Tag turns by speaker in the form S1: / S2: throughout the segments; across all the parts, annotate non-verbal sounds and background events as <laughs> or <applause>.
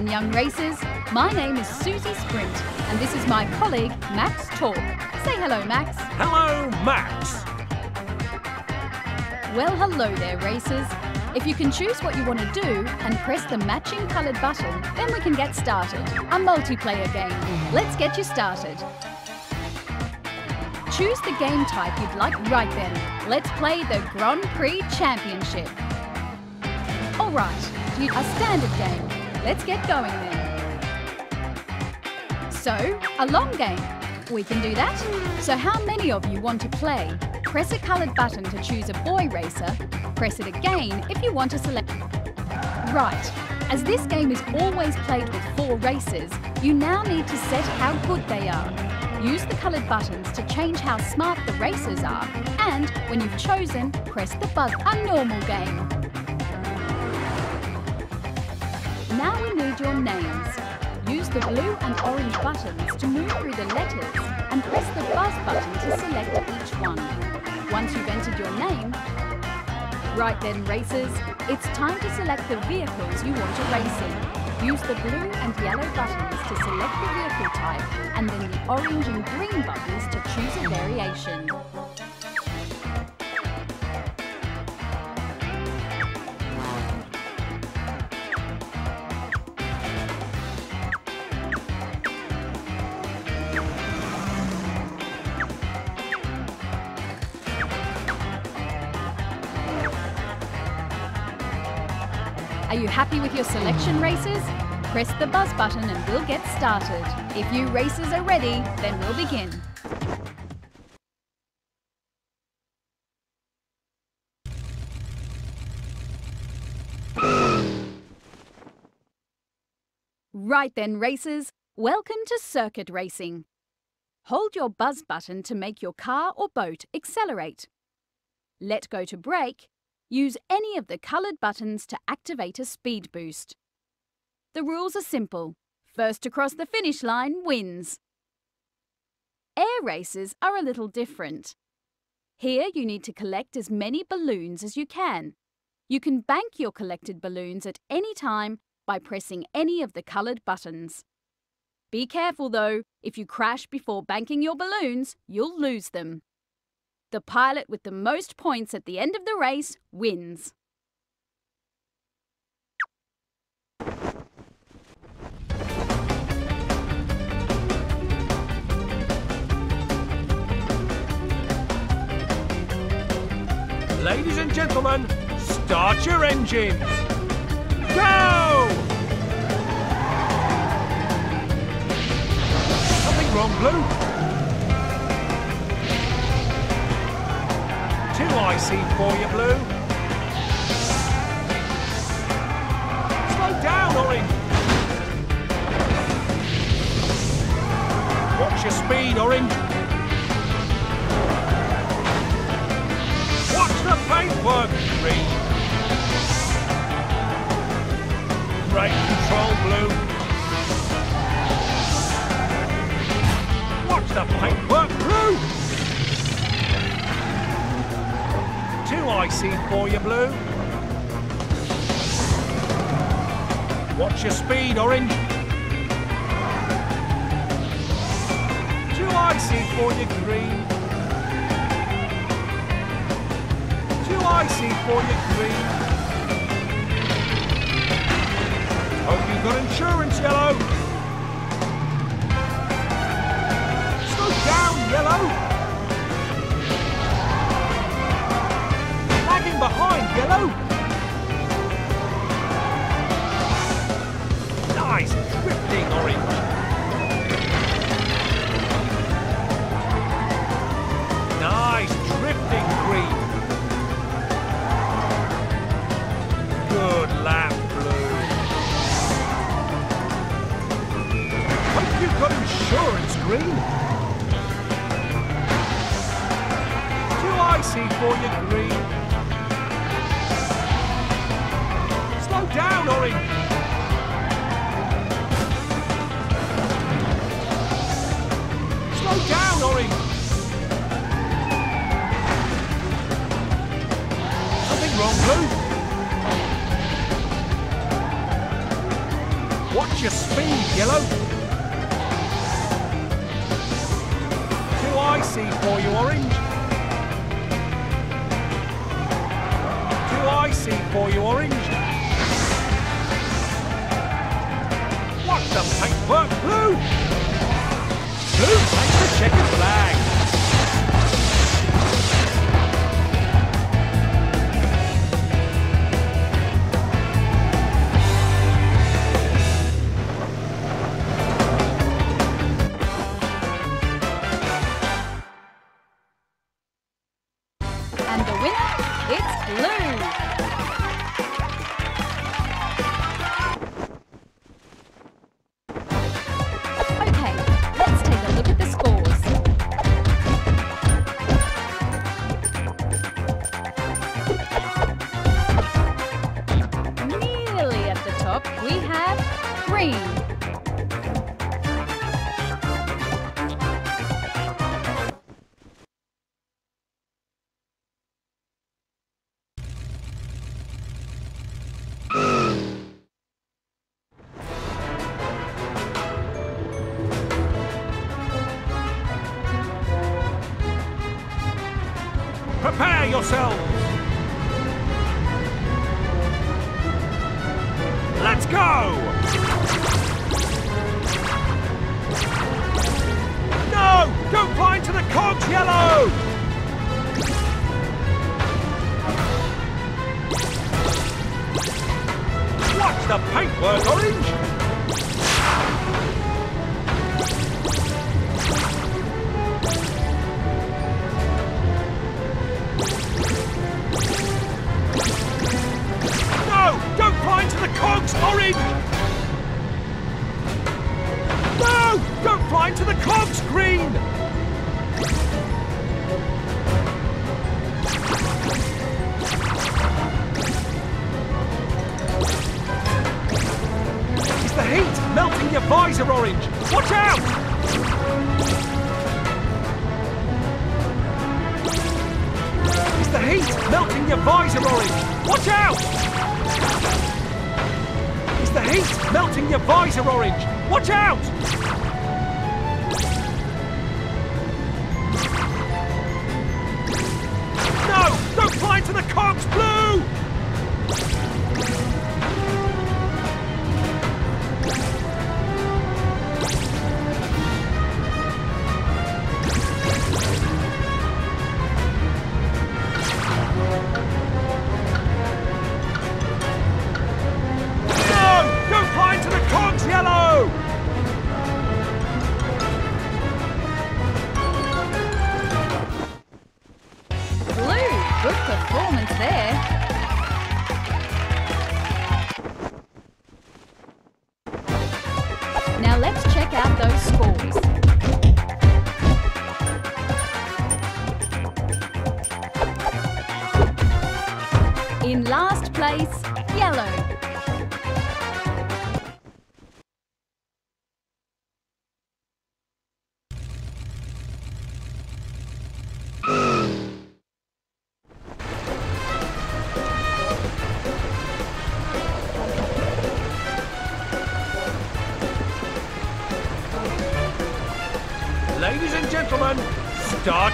S1: Then, young racers, my name is Susie Sprint, and this is my colleague Max Torque. Say hello, Max.
S2: Hello, Max.
S1: Well, hello there, racers. If you can choose what you want to do and press the matching coloured button, then we can get started. A multiplayer game. Let's get you started. Choose the game type you'd like right then. Let's play the Grand Prix Championship. All right, a standard game. Let's get going then. So, a long game. We can do that. So how many of you want to play? Press a coloured button to choose a boy racer. Press it again if you want to select... Right. As this game is always played with four racers, you now need to set how good they are. Use the coloured buttons to change how smart the racers are. And when you've chosen, press the buzz. A normal game. Your names. Use the blue and orange buttons to move through the letters and press the buzz button to select each one. Once you've entered your name, right then racers, it's time to select the vehicles you want to race in. Use the blue and yellow buttons to select the vehicle type and then the orange and green buttons to choose a variation. Happy with your selection, racers? Press the buzz button and we'll get started. If you racers are ready, then we'll begin. Right then, racers, welcome to circuit racing. Hold your buzz button to make your car or boat accelerate. Let go to brake Use any of the coloured buttons to activate a speed boost. The rules are simple. First to cross the finish line wins. Air races are a little different. Here you need to collect as many balloons as you can. You can bank your collected balloons at any time by pressing any of the coloured buttons. Be careful though, if you crash before banking your balloons, you'll lose them. The pilot with the most points at the end of the race wins.
S2: Ladies and gentlemen, start your engines. Go! Something wrong, Blue? Too icy for you, Blue. Slow down, Orange. Watch your speed, Orange. Watch the paintwork, Green. Great control, Blue. Watch the paintwork, Blue. Icy for you, Blue. Watch your speed, Orange. Too icy for you, Green. Too icy for you, Green. Hope you've got insurance, Yellow. Slow down, Yellow. Behind, Yellow.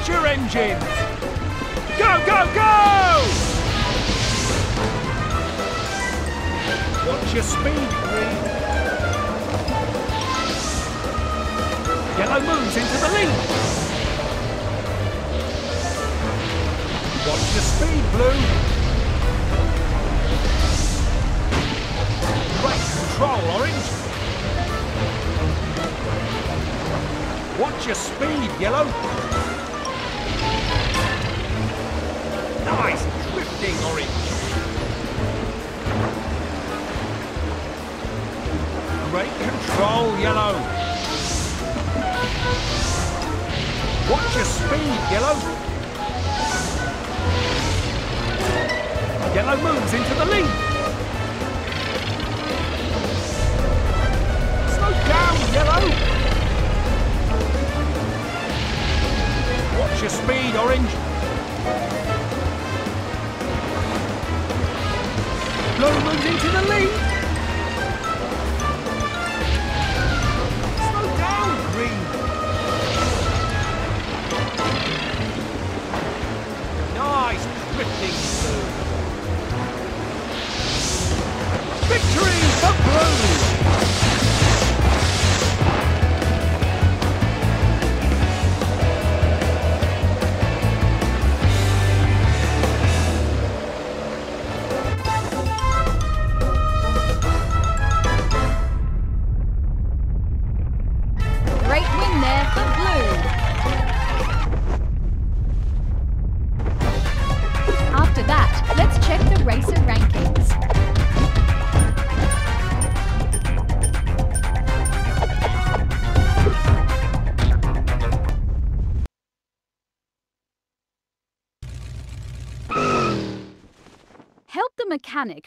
S2: Your engines! Go, go, go! Watch your speed, Green. Yellow moves into the lead. Watch your speed, Blue. Great control, Orange. Watch your speed, Yellow. thing, Great control, Yellow. Watch your speed, Yellow. Yellow moves into the lead.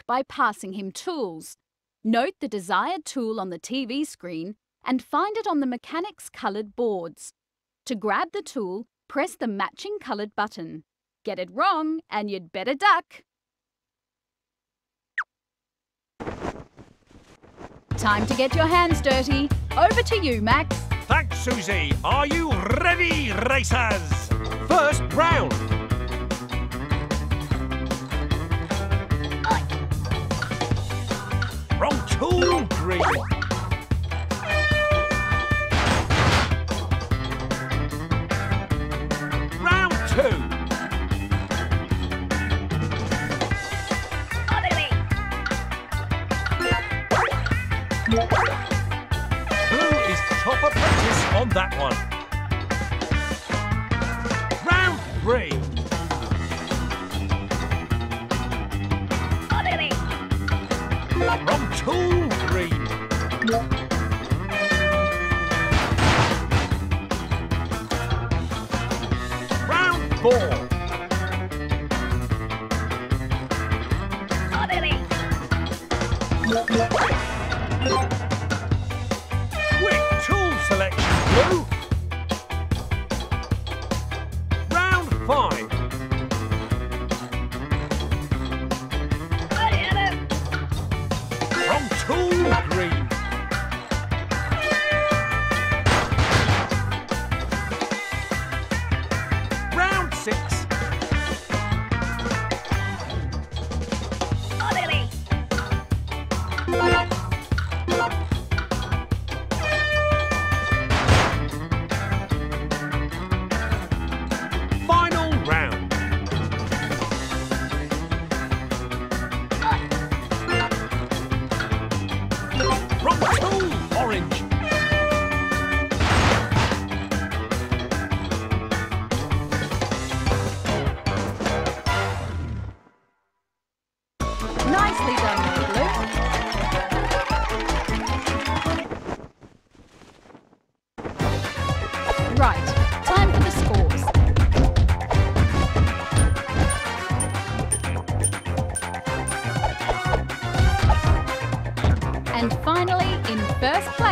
S1: By passing him tools. Note the desired tool on the TV screen and find it on the mechanic's coloured boards. To grab the tool, press the matching coloured button. Get it wrong and you'd better duck. Time to get your hands dirty. Over to you, Max.
S2: Thanks, Susie. Are you ready, racers? First round. Wrong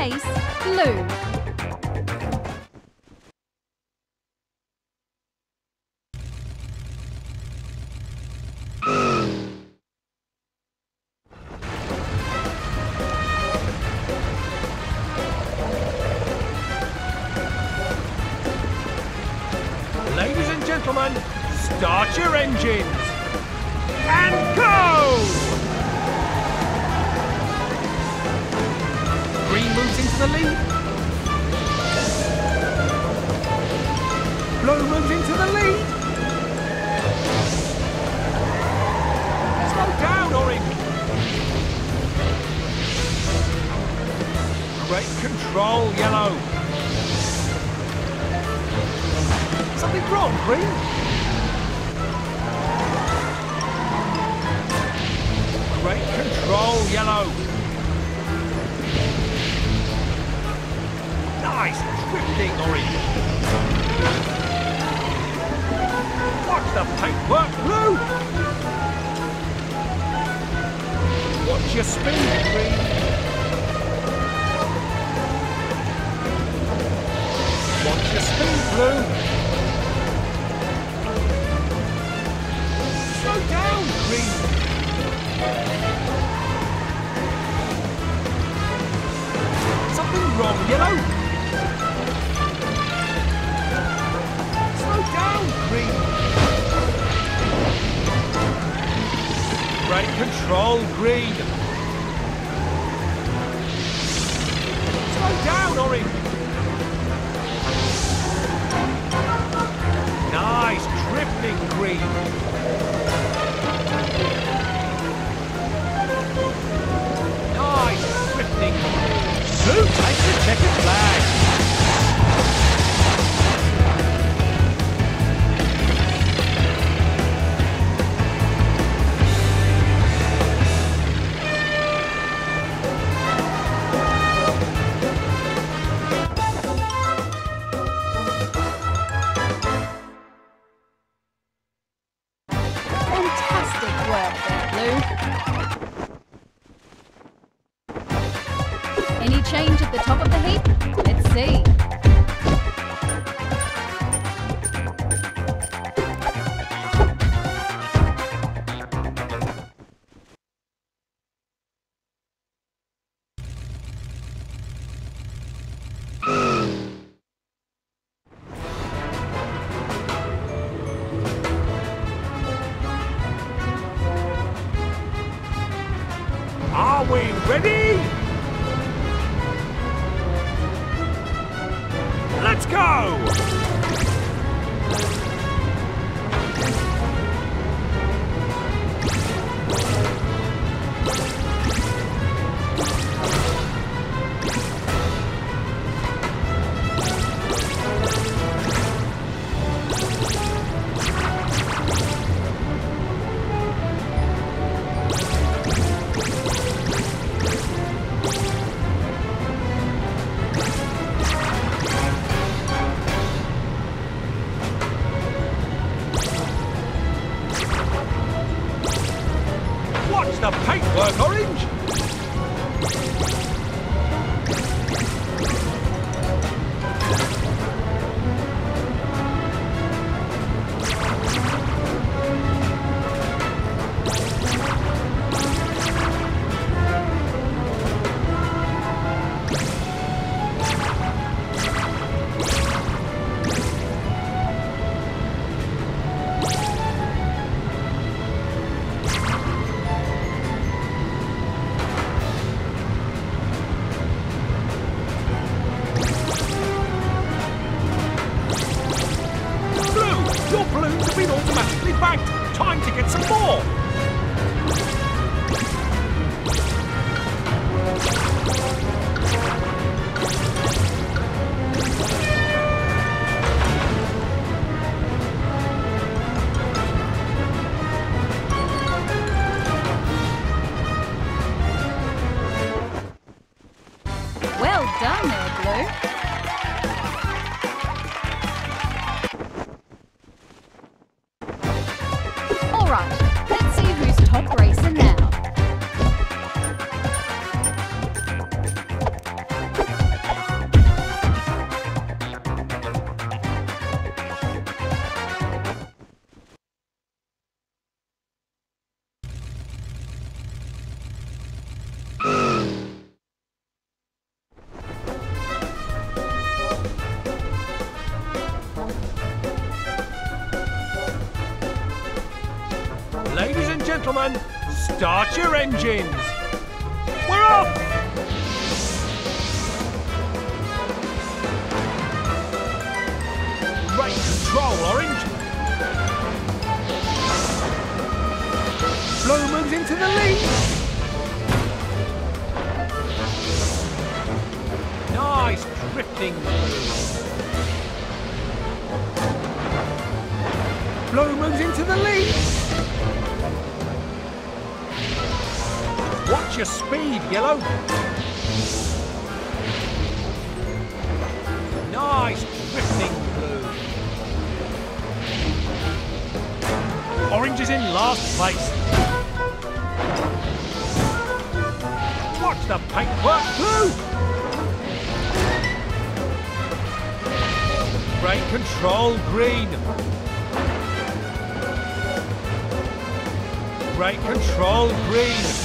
S2: Blue. Control, Green. Slow down, Orange. Nice drifting, Green. Nice drifting. Blue takes the checkered flag. Start your engines. We're off! Great control, Orange. Blue moves into the lead. Nice drifting. Blue moves into the lead. Watch your speed, Yellow. Nice drifting blue. Orange is in last place. Watch the paintwork, blue. Great control, green. Great control, green.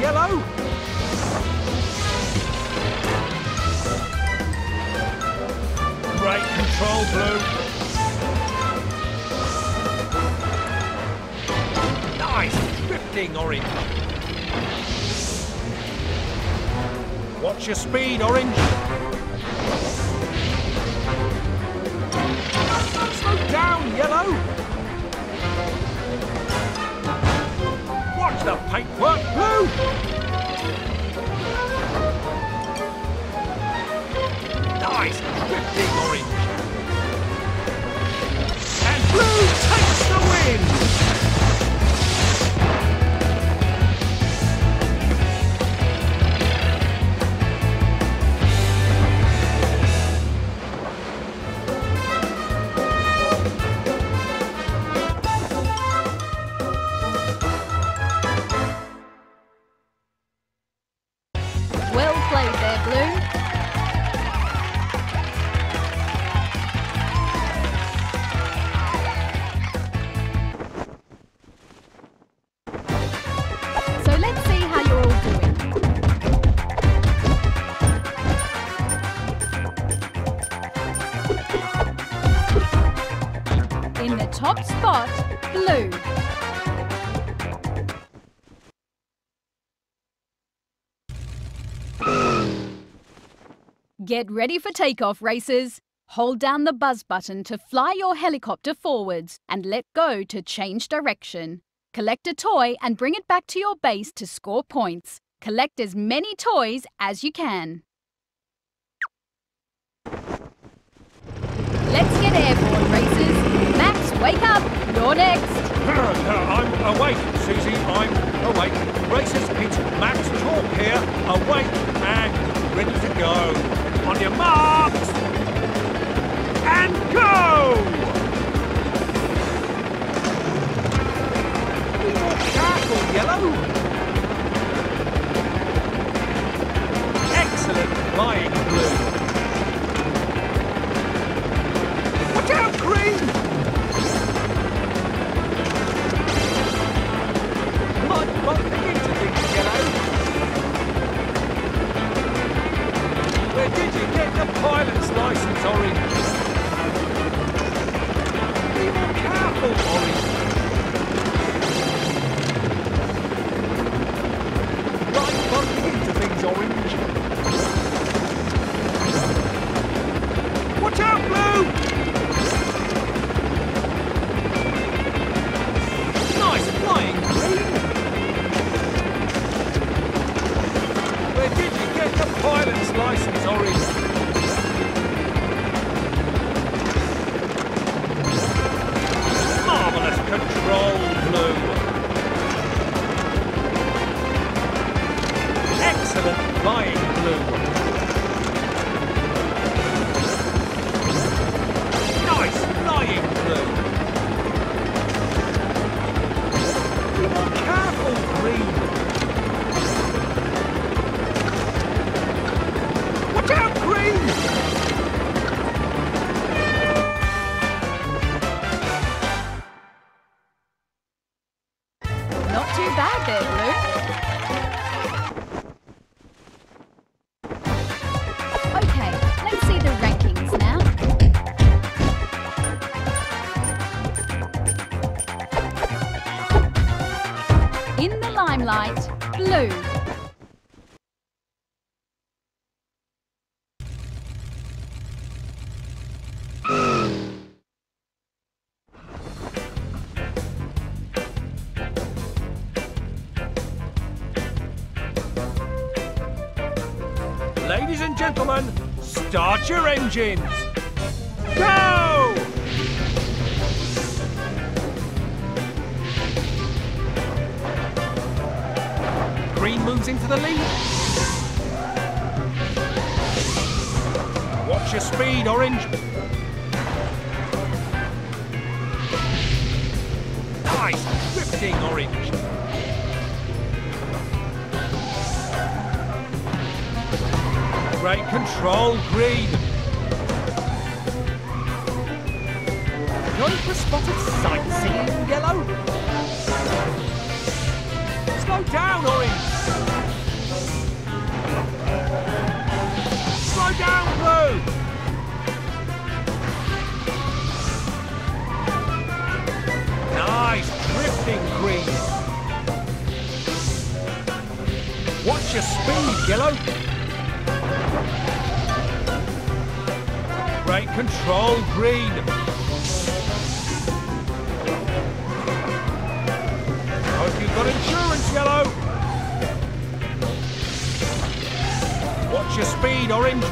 S2: Yellow. Great control, blue. Nice drifting, orange. Watch your speed, orange. Slow down, yellow. Watch the paintwork, blue. Nice drifting, orange. And blue takes the win.
S1: Get ready for takeoff, racers. Hold down the buzz button to fly your helicopter forwards and let go to change direction. Collect a toy and bring it back to your base to score points. Collect as many toys as you can. Let's get airborne, racers. Max, wake up. You're next. <clears throat>
S2: I'm awake, Susie. I'm awake. Racers, it's Max Torque here. Awake and ready to go. On your marks! And go! More careful, Yellow! Excellent flying, gentlemen, start your engines. Go! Green moves into the lead. Watch your speed, Orange. Nice, drifting, Orange. Great control, Green. Going for spotted sightseeing, Yellow. Slow down, Orange. Slow down, Blue. Nice, drifting, Green. Watch your speed, Yellow. Great control, green. Oh, Hope you've got insurance, yellow. Watch your speed, orange.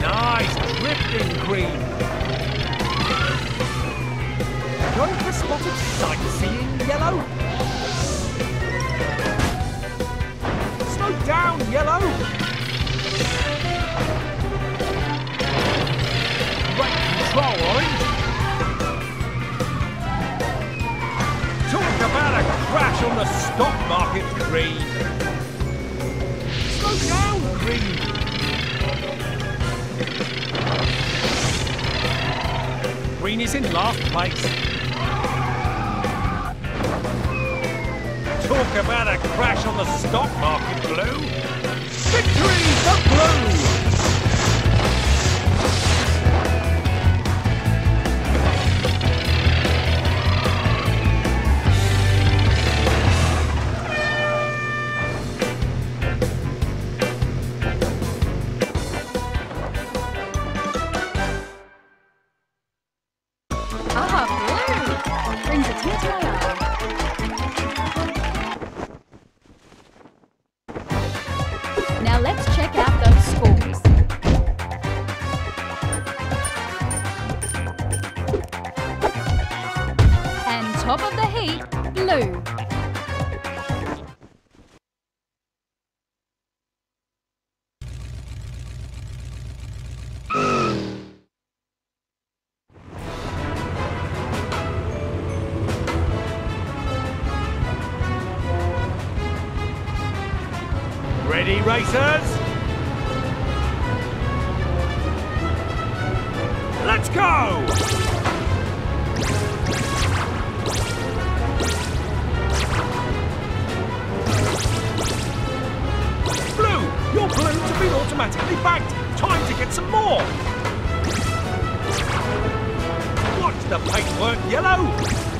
S2: Nice, drifting green. Going for spotted sightseeing, yellow. Down, yellow! Control, orange! Talk about a crash on the stock market, green! Slow down, green! Green is in last place. Talk about a crash on the stock market, Blue. Victory for Blue! The paintwork, yellow.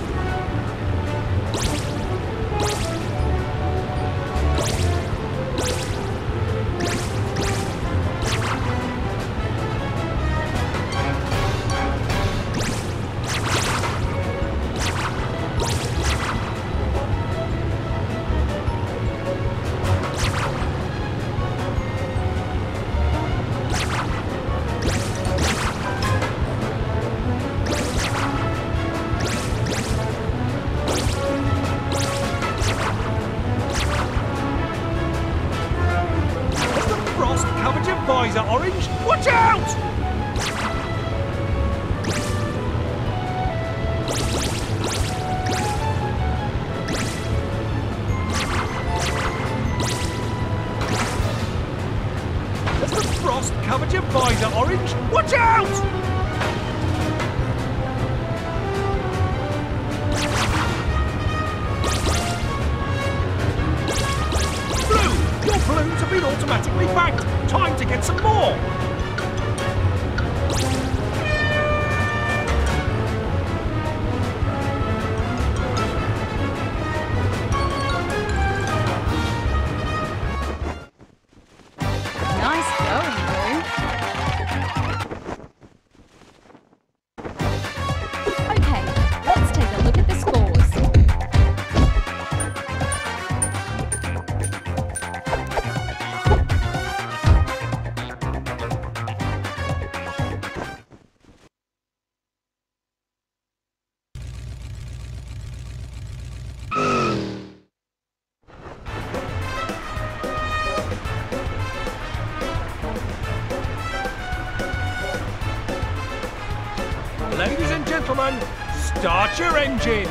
S2: Start your engines.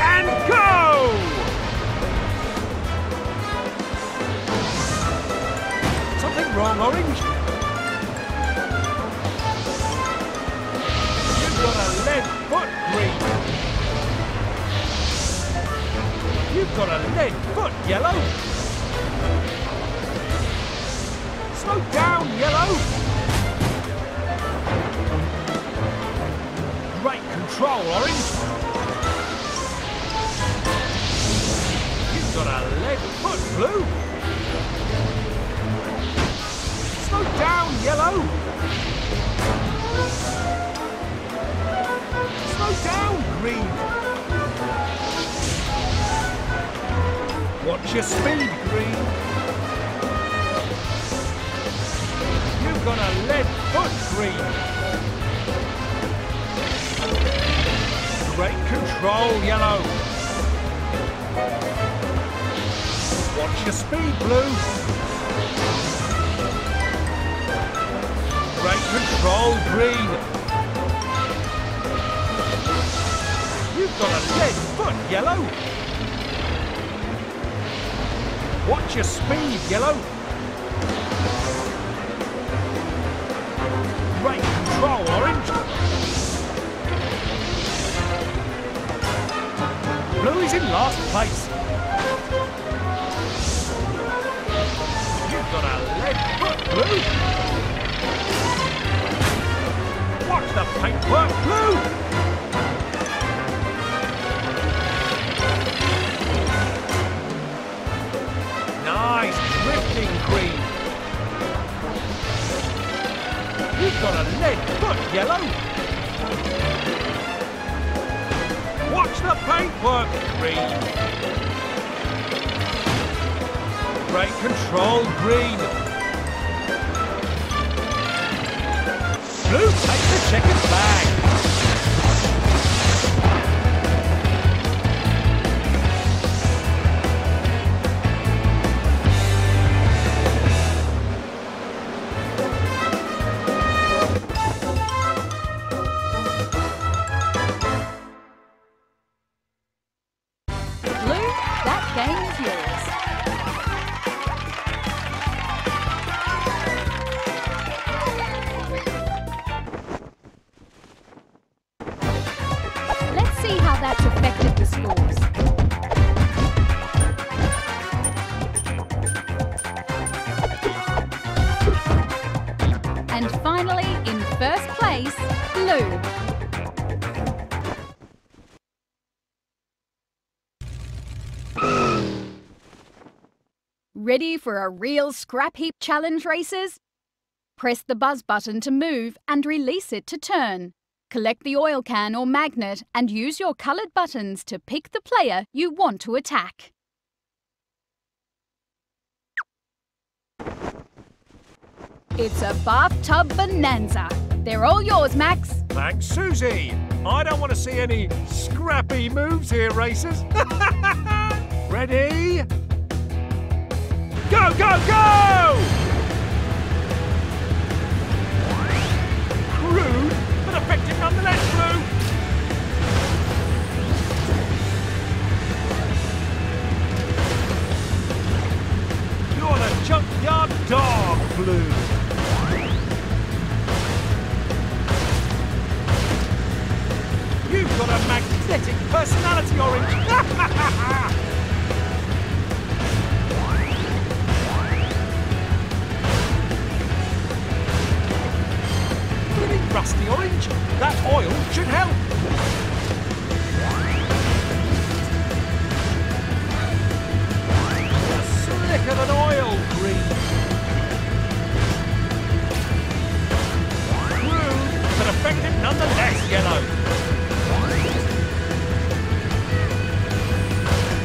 S2: And go! Something wrong, Orange? You've got a lead foot, Green. You've got a lead foot, Yellow. Slow down, Yellow. Control, Orange. You've got a lead foot, Blue. Slow down, Yellow. Slow down, Green. Watch your speed, Green. You've got a lead foot, Green. Great control, Yellow. Watch your speed, Blue. Great control, Green. You've got a lead foot, Yellow. Watch your speed, Yellow. Is in last place. You've got a lead foot, Blue. Watch the paintwork, Blue. Nice drifting, Green. You've got a lead foot, Yellow. Watch the paintwork, Green. Great control, Green. Blue takes the checkered flag.
S1: For a real scrap heap challenge, racers? Press the buzz button to move and release it to turn. Collect the oil can or magnet and use your coloured buttons to pick the player you want to attack. It's a bathtub bonanza. They're all yours, Max.
S2: Thanks, Susie. I don't want to see any scrappy moves here, racers. <laughs> Ready? Go, go, go! Crude, but effective nonetheless, Blue. You're the junkyard dog, Blue. You've got a magnetic personality, Orange. <laughs> rusty, Orange? That oil should help. Slicker than oil, Green. Crude, but effective nonetheless, Yellow.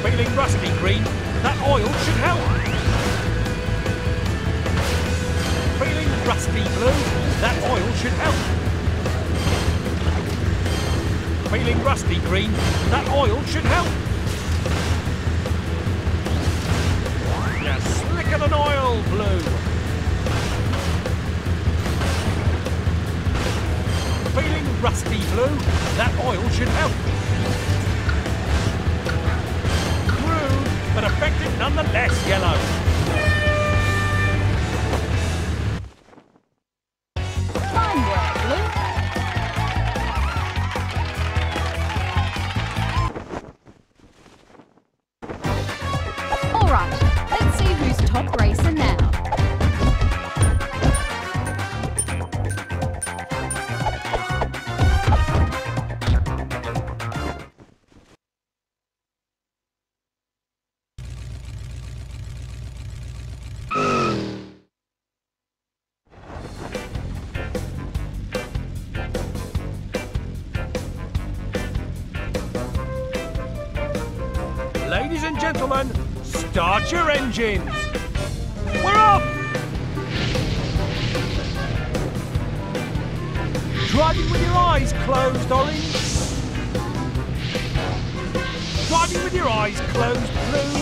S2: Feeling rusty, Green. That oil should help. Feeling rusty, Blue. That oil should help. Feeling rusty, Green. That oil should help. You're slicker than oil, Blue. Feeling rusty, Blue. That oil should help. Crude, but effective nonetheless, Yellow. Start your engines. We're off! Driving with your eyes closed, Orange. Driving with your eyes closed, Blue.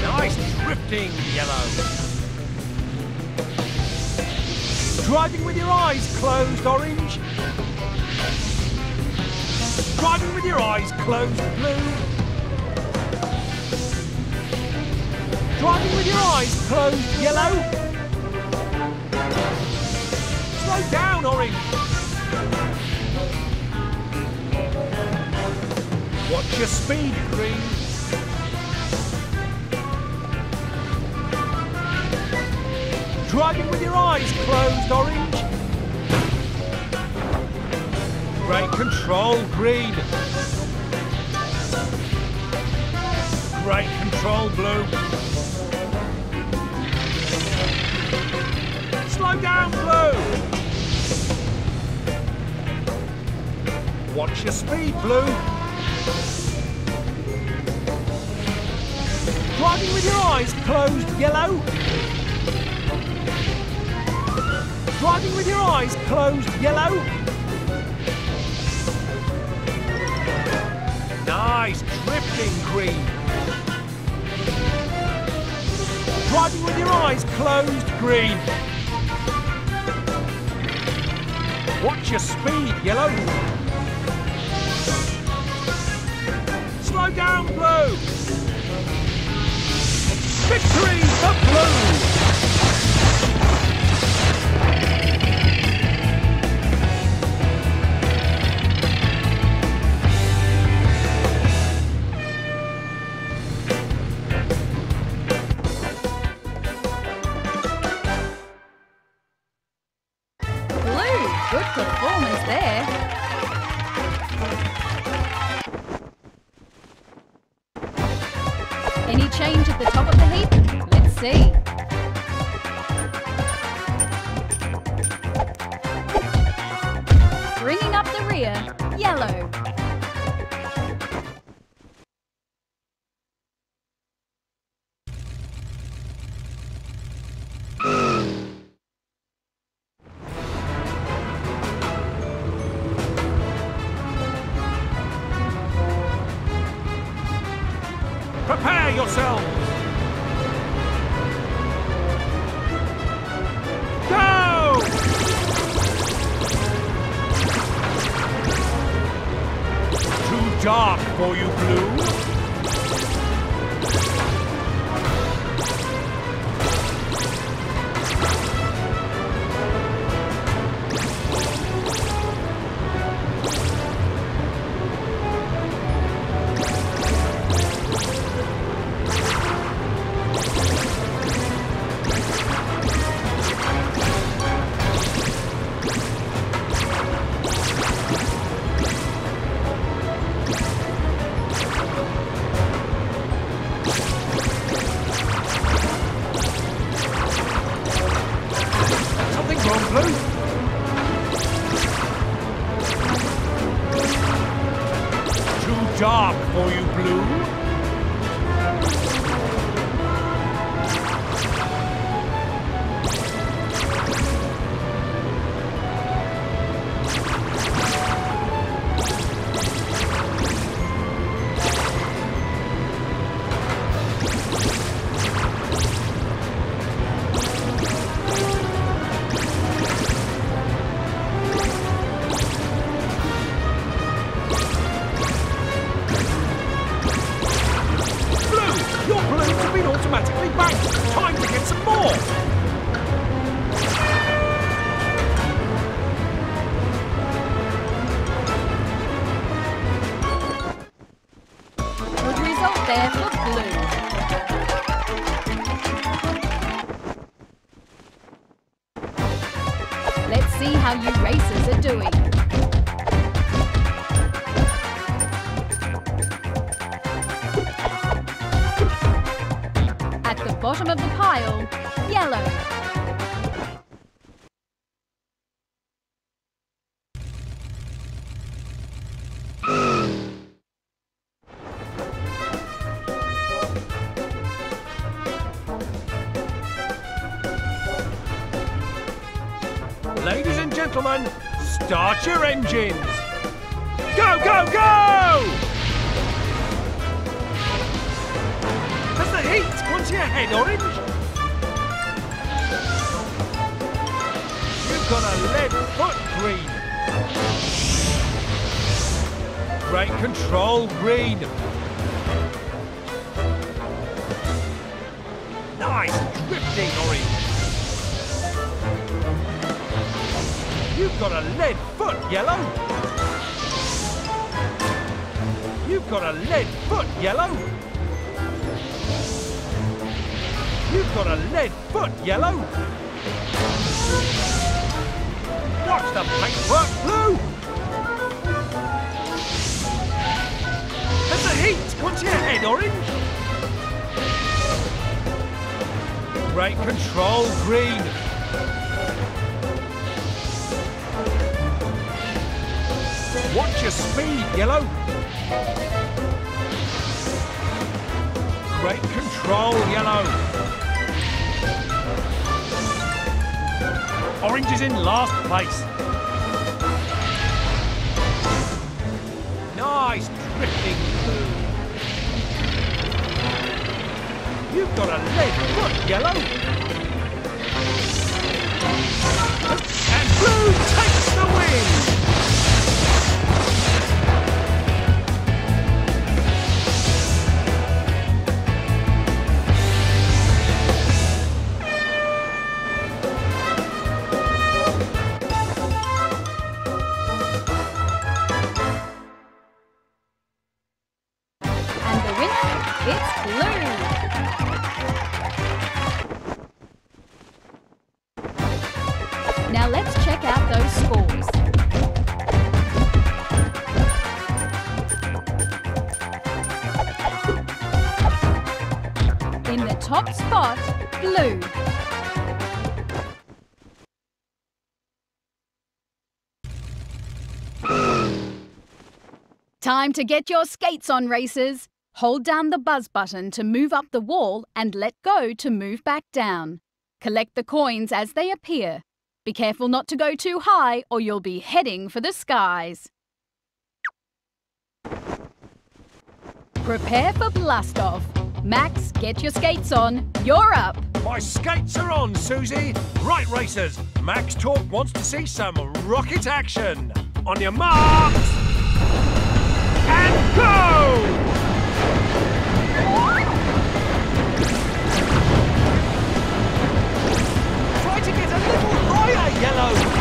S2: Nice drifting, Yellow. Driving with your eyes closed, Orange. Driving with your eyes closed, blue. Driving with your eyes closed, yellow. Slow down, orange. Watch your speed, green. Driving with your eyes closed, orange. Great control, green. Great control, blue. Slow down, blue. Watch your speed, blue. Driving with your eyes closed, yellow. Driving with your eyes closed, yellow. Nice drifting, green. Driving with your eyes closed, green. Watch your speed, yellow. Slow down, blue. Victory for blue.
S1: job for you, Blue.
S2: bottom of the pile, yellow.
S1: You've got a leg, foot, Yellow. And Blue takes the win. Time to get your skates on, racers. Hold down the buzz button to move up the wall and let go to move back down. Collect the coins as they appear. Be careful not to go too high or you'll be heading for the skies. Prepare for blast off. Max, get your skates on. You're up.
S2: My skates are on, Susie. Right, racers. Max Torque wants to see some rocket action. On your marks. And go! Try to get a little higher, Yellow.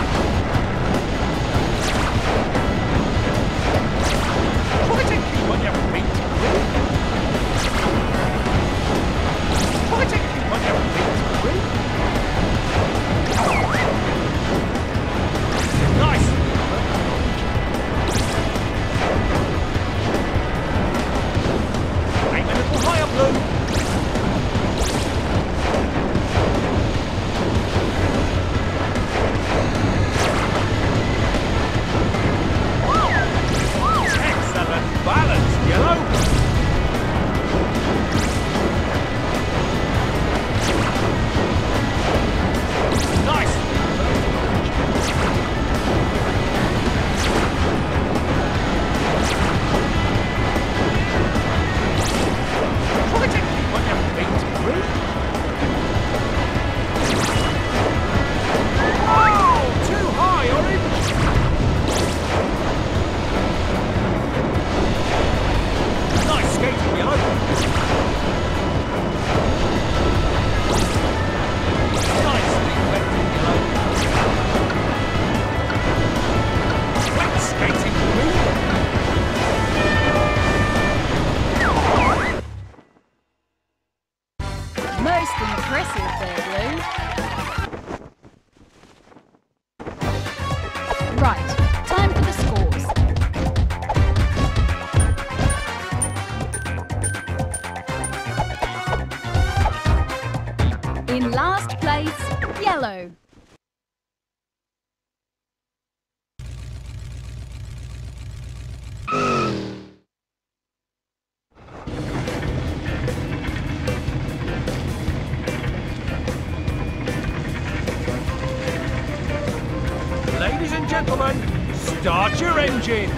S2: Gentlemen, start your engines.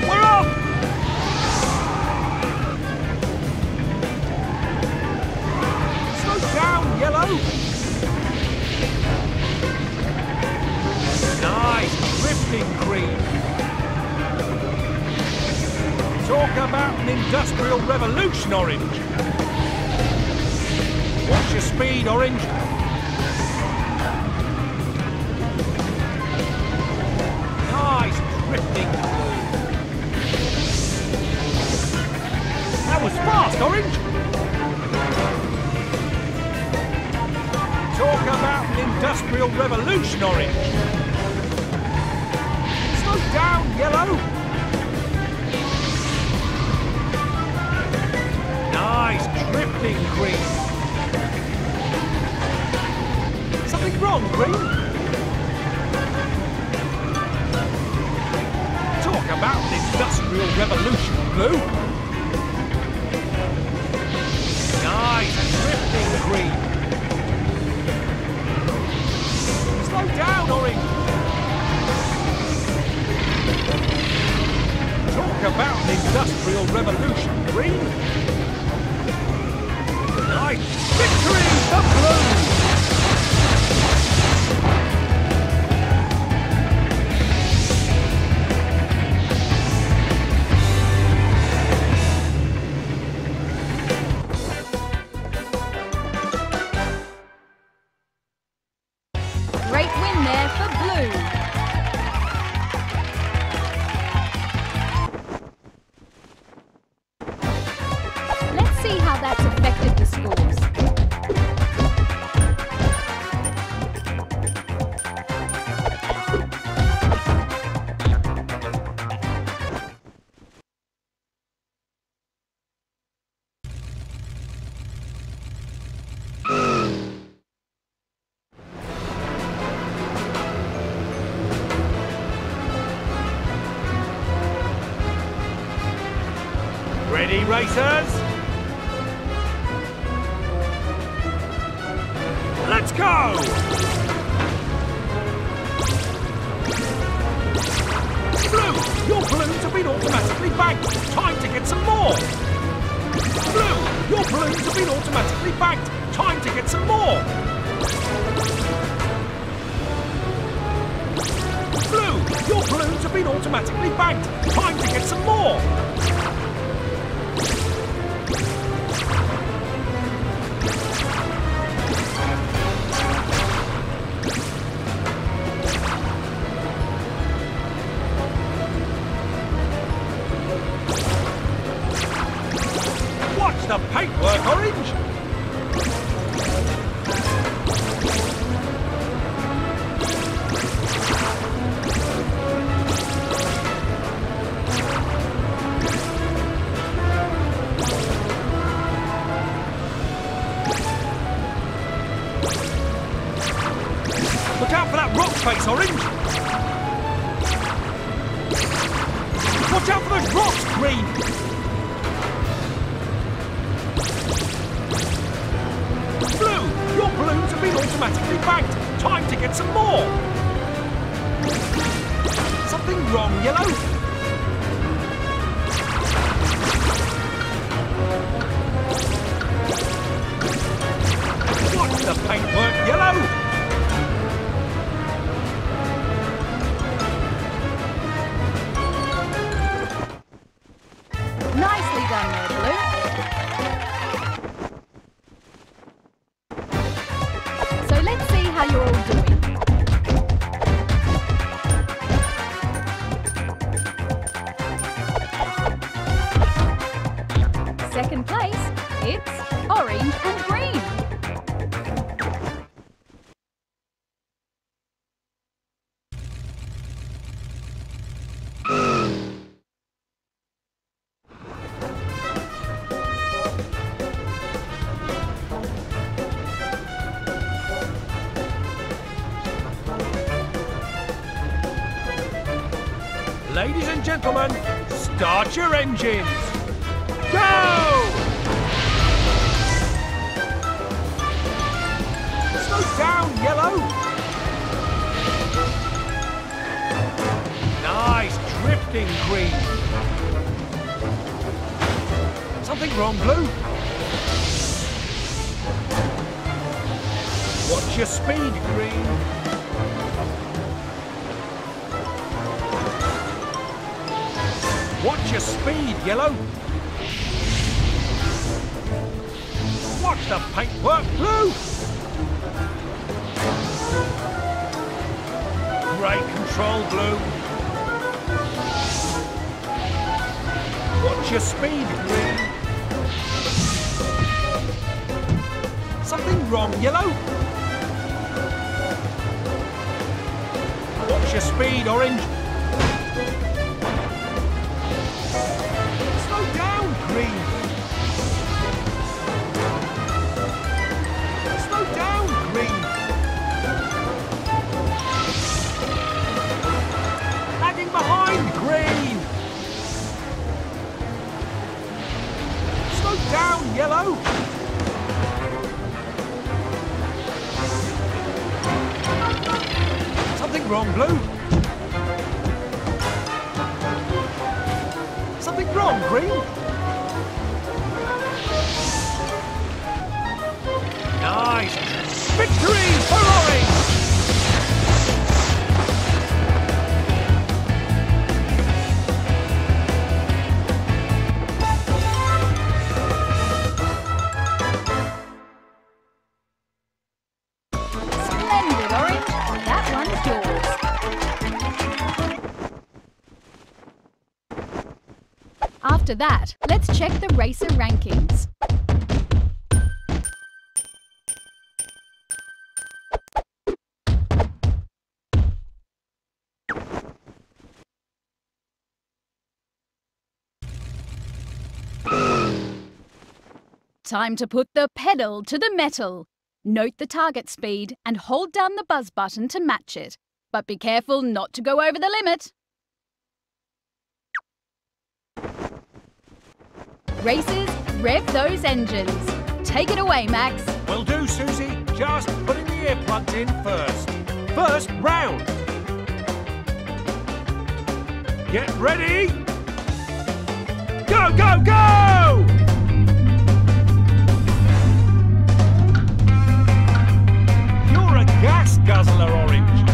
S2: We're off! Slow down, Yellow. Nice, drifting green. Talk about an industrial revolution, Orange. Watch your speed, Orange. Drifting blue. That was fast, Orange. Talk about an industrial revolution, Orange. Slow down, Yellow. Nice drifting green. Something wrong, Green? Industrial revolution, Blue. Nice drifting green. Slow down, Orange. Talk about an industrial revolution, Green. Nice victory for Blue. Gentlemen, start your engines. Go! Slow down, Yellow. Nice drifting, Green. Something wrong, Blue? Watch your speed, Green. Your speed, Yellow. Watch the paintwork, Blue. Great control, Blue. Watch your speed, Green. Something wrong, Yellow. Watch your speed, Orange. Down, Yellow. Something wrong, Blue. Something wrong, Green? Nice!
S1: After that, let's check the racer rankings. Time to put the pedal to the metal. Note the target speed and hold down the buzz button to match it. But be careful not to go over the limit. Races, rev those engines. Take it away, Max.
S2: Will do, Susie. Just putting the earplugs in first. First round. Get ready. Go, go, go! You're a gas guzzler, Orange.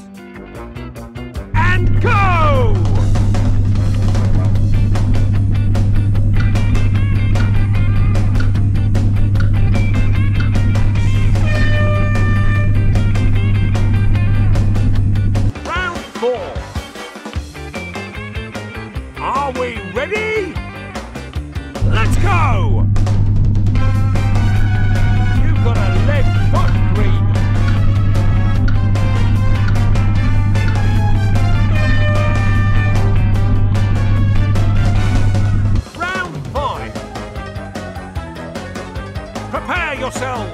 S1: sound